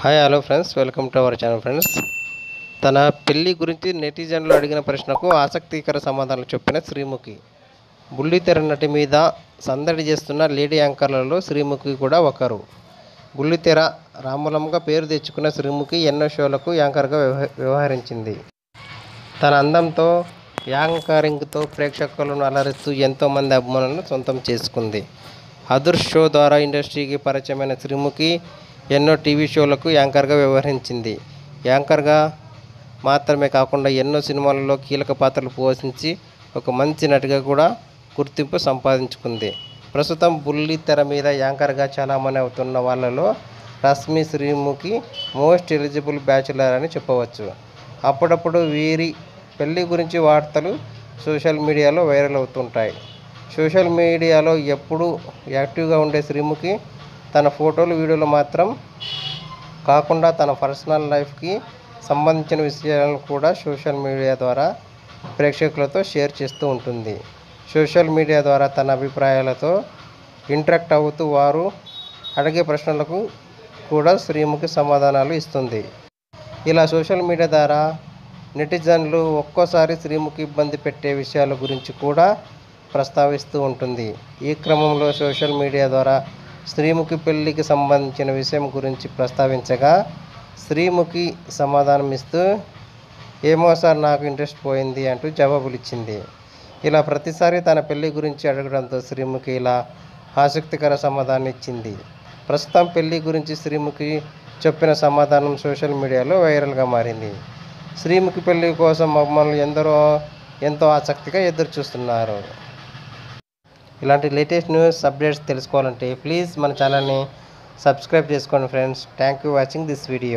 Hi hello friends welcome to our channel friends తన పెళ్ళి గురించి నెటిజన్లు అడిగిన ప్రశ్నకు ఆసక్తికర సమాధానాలు చెప్పిన శ్రీముఖి. బుల్లితెర నటి మీద సందడి చేస్తున్న లేడీ యాంకర్లలో శ్రీముఖి కూడా ఒకరు. బుల్లితెర రాములంగా పేరు తెచ్చుకున్న శ్రీముఖి ఎన్నో షోలకు యాంకర్గా వ్యవహ- వ్యవహరించింది. తన అందంతో యాంకరింగ్తో ప్రేక్షకులను అలరిస్తూ ఎంతోమంది అభిమానులను సొంతం చేసుకుంది. అదుర్ షో ద్వారా ఇండస్ట్రీకి పరిచయమైన శ్రీముఖి ఎన్నో టీవీ షోలకు యాంకర్గా వ్యవహరించింది. యాంకర్గా మాత్రమే కాకుండా ఎన్నో సినిమాలలో కీలక పాత్రలు పోషించి ఒక మంచి నటిగా కూడా గుర్తింపు సంపాదించుకుంది. ప్రస్తుతం బుల్లి తెర మీద యాంకర్గా చాలామంది అవుతున్న వాళ్ళలో Rashmi Sreemukhi most eligible bachelor అని చెప్పవచ్చు. అప్పుడప్పుడు వీరి పెళ్ళి గురించి వార్తలు సోషల్ మీడియాలో వైరల్ అవుతుంటాయి. సోషల్ మీడియాలో ఎప్పుడూ యాక్టివ్గా ఉండే శ్రీముఖి తన ఫోటోలు వీడియోలు మాత్రం కాకుండా తన పర్సనల్ లైఫ్కి సంబంధించిన విషయాలను కూడా సోషల్ మీడియా ద్వారా ప్రేక్షకులతో షేర్ చేస్తూ ఉంటుంది. సోషల్ మీడియా ద్వారా తన అభిప్రాయాలతో ఇంటరాక్ట్ అవుతూ వారు అడిగే ప్రశ్నలకు కూడా శ్రీముఖి సమాధానాలు ఇస్తుంది. ఇలా సోషల్ మీడియా ద్వారా నెటిజన్లు ఒక్కోసారి శ్రీముఖి ఇబ్బంది పెట్టే విషయాల గురించి కూడా ప్రస్తావిస్తూ ఉంటుంది. ఈ క్రమంలో సోషల్ మీడియా ద్వారా శ్రీముఖి పెళ్ళికి సంబంధించిన విషయం గురించి ప్రస్తావించగా శ్రీముఖి సమాధానం ఇస్తూ ఏమో సార్ నాకు ఇంట్రెస్ట్ పోయింది అంటూ జవాబులు ఇచ్చింది ఇలా ప్రతిసారి తన పెళ్ళి గురించి అడగడంతో శ్రీముఖి ఇలా ఆసక్తికర సమాధానం ఇచ్చింది ప్రస్తుతం పెళ్ళి గురించి శ్రీముఖి చెప్పిన సమాధానం సోషల్ మీడియాలో వైరల్గా మారింది. శ్రీముఖి పెళ్ళి కోసం మమ్మల్ని ఎందరో ఎంతో ఆసక్తిగా ఎదురు చూస్తున్నారు ఇలాంటి లేటెస్ట్ న్యూస్ అప్డేట్స్ తెలుసుకోవాలంటే ప్లీజ్ మన ఛానల్ని సబ్స్క్రైబ్ చేసుకోండి friends. Thank you watching this video